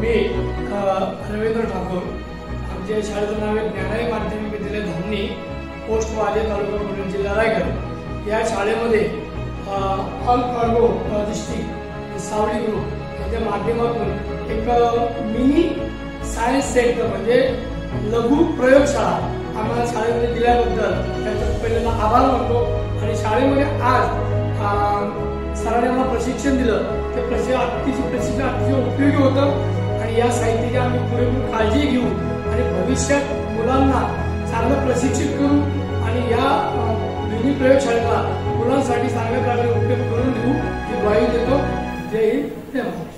मी रवींद्र ठाकूर. आमच्या शाळेचं नाव आहे ज्ञानाई माध्यमिक विद्यालय धामणी पोस्ट वाजे तालुका जिल्हा रायगड. या शाळेमध्ये अ, all cargo district Savali group यांच्या माध्यमातून एक मिनी सायन्स सेंटर म्हणजे लघु प्रयोगशाळा आम्हाला शाळेमध्ये दिल्याबद्दल त्यांचं पहिल्यांदा आभार मानतो. आणि शाळेमध्ये आज सरांनी आम्हाला प्रशिक्षण दिलं. ते प्रशिक्षण अतिशय प्रशिक्षण अतिशय उपयोगी होतं. आणि या साहित्याची आम्ही पुरेपूर काळजी घेऊ आणि भविष्यात मुलांना चांगलं प्रशिक्षित करू आणि या दोन्ही प्रयोगशाळेला मुलांसाठी चांगल्या प्रकारे उपयोग करून देऊ ही ग्वाही देतो. जय हिंद. जय महाराष्ट्र